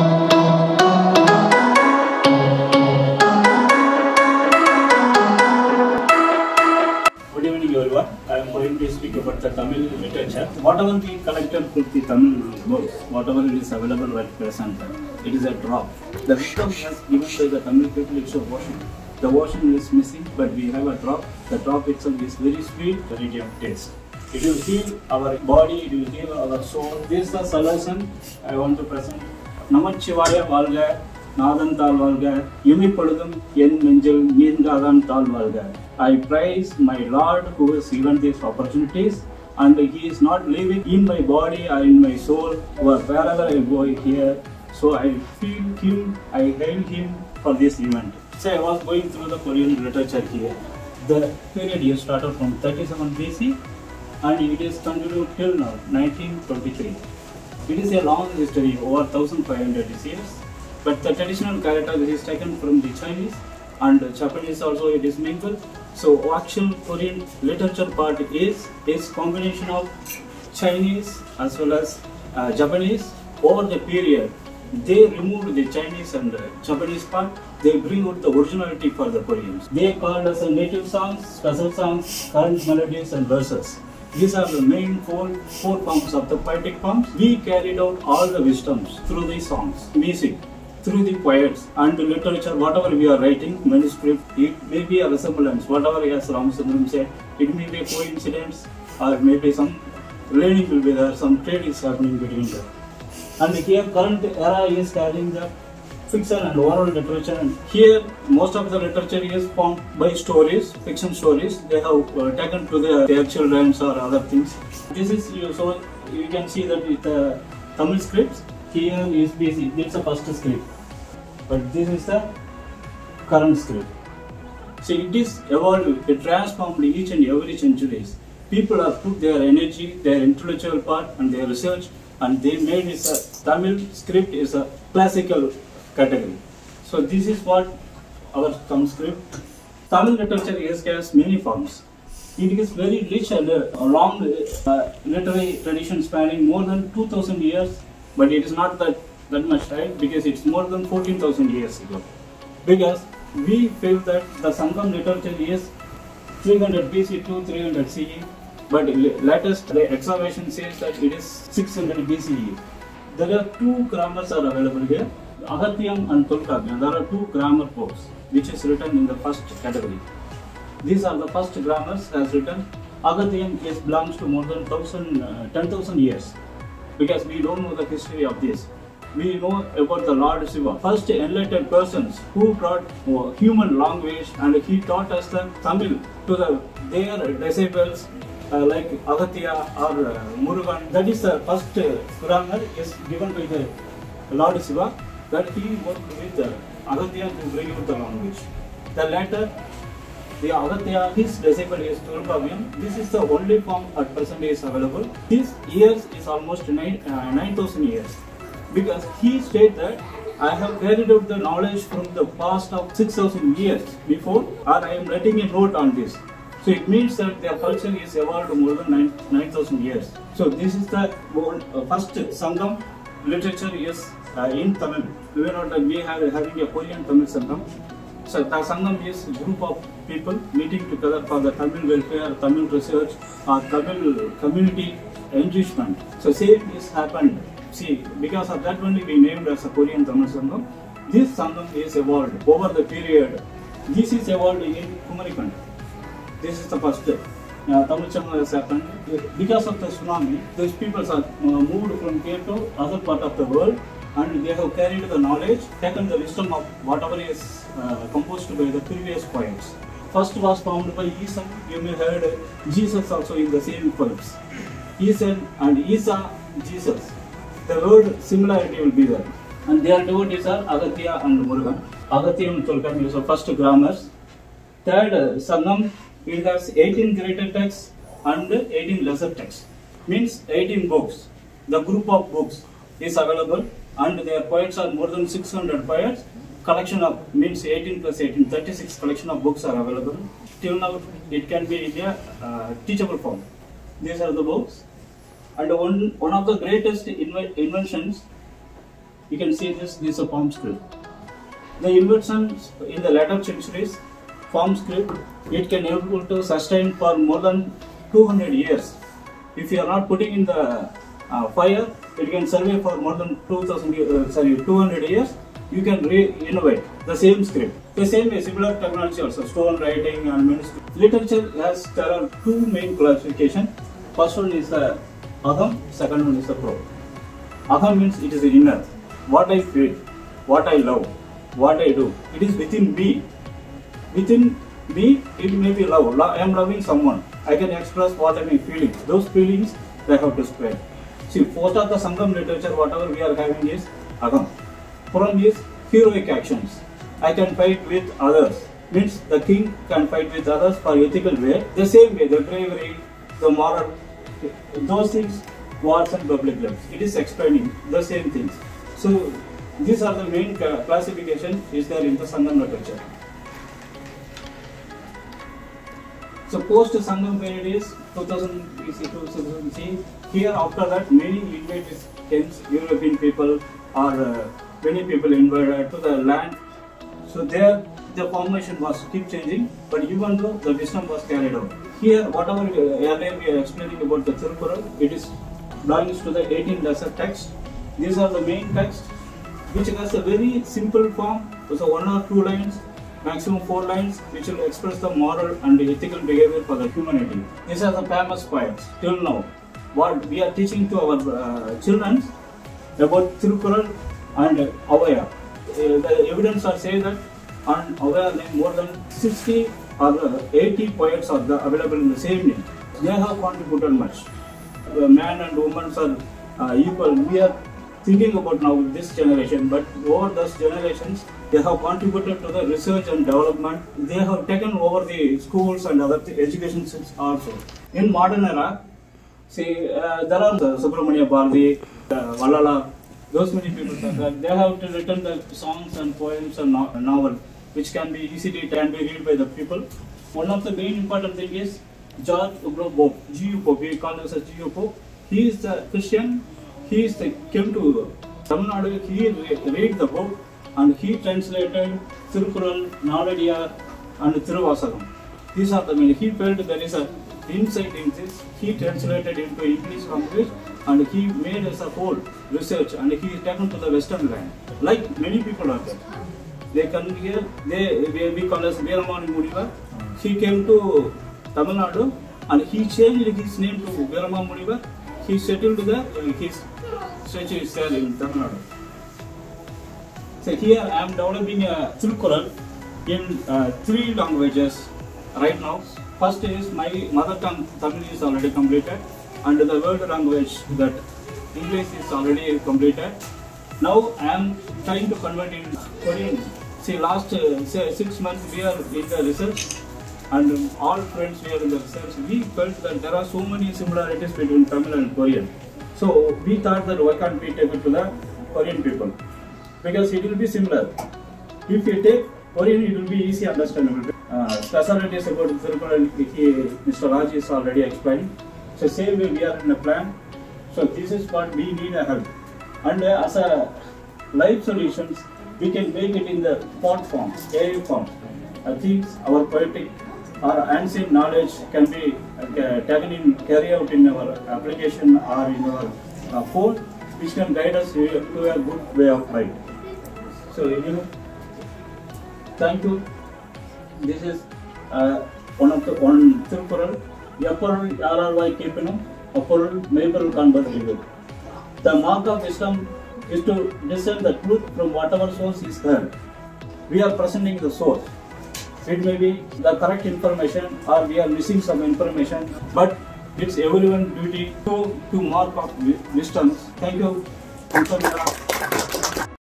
Good evening everyone. I am going to speak about the Tamil literature. Whatever we collected from the Tamil books, whatever it is available right present, it is a drop. The victim was given by the Tamil people is a ocean. The ocean is missing, but we have a drop. The drop itself is very sweet, variety of taste. It will heal our body, it will heal our soul. This is the solution I want to present. நமச்சிவாய வாழ்க நாதன் தாழ் வாழ்க இமைப்பொழுதும் என் நெஞ்சில் நீங்காதான் தாழ் வாழ்க I praise my Lord who has given these opportunities and he is not living in my body or in my soul or wherever I go here. So I feel him, I hail him for this event. So I was going through the Korean literature here. The period is started from 37 BC and it is continued till now, 1923. It is a long history, over 1500 years. But the traditional character is taken from the Chinese and Japanese also it is mingled. So actual Korean literature part is is combination of Chinese as well as uh, Japanese over the period. They removed the Chinese and uh, Japanese part. They bring out the originality for the Koreans. They called a native songs, special songs, current melodies and verses. These are the main four, four forms of the poetic forms. We carried out all the wisdoms through the songs, music, through the poets and the literature, whatever we are writing, manuscript, it may be a resemblance, whatever as Ramasundram said, it may be a coincidence or maybe some learning will be there, some trade is happening between them. And here current era is carrying the fiction and oral literature and here most of the literature is formed by stories, fiction stories. They have uh, taken to the, their children's or other things. This is so you can see that with the Tamil scripts here is BC. It's a first script, but this is the current script. See, it is evolved, it transformed each and every centuries. People have put their energy, their intellectual part and their research and they made it a Tamil script is a classical category. So this is what our Tamil script. Tamil literature is has many forms. It is very rich and uh, long uh, literary tradition spanning more than 2000 years, but it is not that, that much right because it's more than 14,000 years ago. Because we feel that the Sangam literature is 300 BC to 300 CE, but latest the excavation says that it is 600 BCE. There are two grammars are available here, Agathyam and Tolkappiyam. There are two grammar books which is written in the first category. These are the first grammars as written. Agathyam is belongs to more than 1000, uh, 10,000 years because we don't know the history of this. We know about the Lord Shiva, first enlightened persons who brought uh, human language and he taught us the Tamil to the, their disciples uh, like Agatya or uh, Murugan. That is the first grammar is given by the Lord Shiva that he worked with uh, Agatya to bring out the language. The latter the Agatya, his disciple is Tolkappiyam. This is the only form at present is available. His years is almost 9 uh, 9000 years. Because he stated that I have carried out the knowledge from the past of 6000 years before, or I am writing a note on this. So it means that their culture is evolved more than 9 9000 years. So this is the uh, first Sangam literature is uh, in Tamil. We are not we have having a Korean Tamil Sangam. So the Sangam is group of people meeting together for the Tamil welfare, Tamil research, or Tamil community enrichment. So same is happened. See, because of that only we named as a Korean Tamil Sangam. This Sangam is evolved over the period. This is evolved in Kumarikand. This is the first. Uh, Tamil Sangam has happened because of the tsunami. These people are uh, moved from here to other part of the world and they have carried the knowledge, taken the wisdom of whatever is uh, composed by the previous poets. First was found by Isa. You may heard Jesus also in the same poems. Ethan and Isa, Jesus. The word similarity will be there. And their devotees are Agatya and Murugan. Agatya and Tulkan is the first grammars. Third, uh, Sangam, it has 18 greater texts and 18 lesser texts. Means 18 books. The group of books is available and their poets are more than 600 poets. Collection of means 18 plus 18, 36 collection of books are available. Till now, it can be in a uh, teachable form. These are the books. And one, one of the greatest inve- inventions You can see this, this is a palm script. The inventions in the later centuries, palm script, it can able to sustain for more than 200 years. If you are not putting in the fire, it can survive for more than 2000 uh, sorry 200 years. You can re-innovate the same script. The same way, similar technology also, stone writing and manuscript. Literature has there are two main classification. First one is the Agam, second one is the Puram. Agam means it is inner. What I feel, what I love, what I do. It is within me. Within me, it may be love. I am loving someone. I can express what I am feeling. Those feelings I have to spread. See, both of the Sangam literature, whatever we are having is Agam. Puram is heroic actions. I can fight with others. Means the king can fight with others for ethical way. The same way, the bravery, the moral, those things, wars and public lives. It is explaining the same things. So these are the main classification is there in the Sangam literature. So post Sangam period is 2000 BC, to 2000 BC. Here after that many invaders European people or uh, many people invaded to the land. So there the formation was keep changing, but even though the wisdom was carried out. Here whatever we, earlier we are explaining about the Tirukural, it is belongs to the 18 lesser text. These are the main texts which has a very simple form, so one or two lines, maximum four lines, which will express the moral and ethical behavior for the humanity. These are the famous poets till now. What we are teaching to our uh, children about Tirukural and Avaya. Uh, the evidence are saying that on Avaya more than 60 or uh, 80 poets are the, available in the same name. They have contributed much. Uh, man and women are uh, equal. We are thinking about now this generation, but over those generations, they have contributed to the research and development. They have taken over the schools and other th- education systems also. In modern era, see, uh, there are the Subramania Bharati, uh, Vallala, those many people. They have to written the songs and poems and no- novel, which can be easily can be read by the people. One of the main important thing is George Ugro Pope, G.U. Pope, we call as G.U. Pope. He is the Christian. He is the came to Tamil Nadu. He read the book and he translated Tirukural, Naladiya, and Thiruvasagam. These are the main. He felt there is a insight in this. He translated into English language and he made as a whole research and he is taken to the Western land. Like many people are there. They come here, they we, call as Veeramani Muniva. He came to Tamil Nadu and he changed his name to Veeramani Muniva. He settled there, uh, his statue is there in Tamil Nadu. So here I am developing a Tirukural in uh, three languages right now. First is my mother tongue Tamil is already completed and the world language that English is already completed. Now I am trying to convert in Korean. See last uh, say six months we are in the research and all friends we are in the research. We felt that there are so many similarities between Tamil and Korean. So we thought that why can't we take it to the Korean people? because it will be similar. If you take Korean, it will be easy understandable. Specialties about Tirukural, he, Mr. Raj is already explained. So same way we are in a plan. So this is what we need a help. And uh, as a life solutions, we can make it in the thought form, AI form. I think our poetic our ancient knowledge can be uh, taken in, carried out in our application or in our uh, phone, which can guide us to a to a good way of life. So, you know, thank you. This is uh, one of the one temporal upper RRY Kirpanam upper maple convertible. The mark of wisdom is to discern the truth from whatever source is there We are presenting the source. It may be the correct information or we are missing some information, but it's everyone duty to, to mark of wisdom. thank you Thank you.